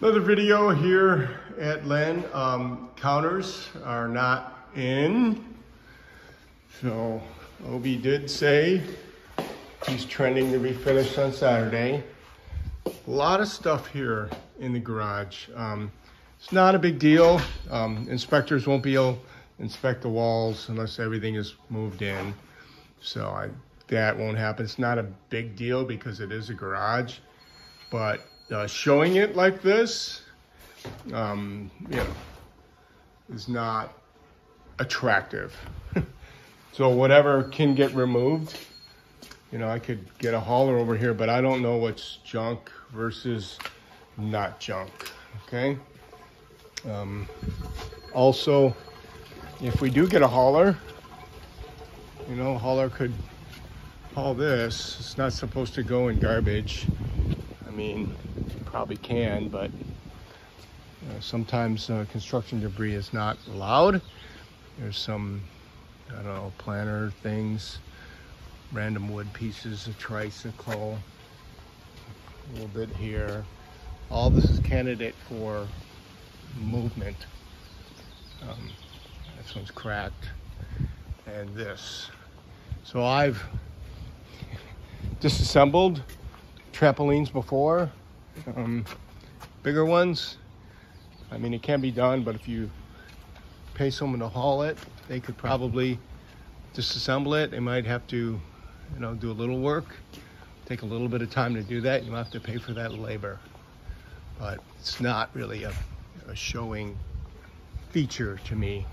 Another video here at Lenn. Um, counters are not in. So Obi did say he's trending to be finished on Saturday. A lot of stuff here in the garage. Um, it's not a big deal. Um, inspectors won't be able to inspect the walls unless everything is moved in. So I, that won't happen. It's not a big deal because it is a garage. But uh, showing it like this, um, you know, is not attractive. so whatever can get removed, you know, I could get a hauler over here, but I don't know what's junk versus not junk, okay? Um, also, if we do get a hauler, you know, hauler could haul this. It's not supposed to go in garbage. I mean, probably can, but uh, sometimes uh, construction debris is not allowed. There's some, I don't know, planter things, random wood pieces, a tricycle, a little bit here. All this is candidate for movement. Um, this one's cracked, and this. So I've disassembled trampolines before, um, bigger ones. I mean, it can be done, but if you pay someone to haul it, they could probably disassemble it. They might have to, you know, do a little work, take a little bit of time to do that. You have to pay for that labor, but it's not really a, a showing feature to me.